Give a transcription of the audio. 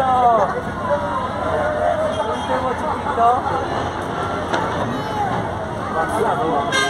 찍힌다. 몬테모 찍힌다. 맞다, 너.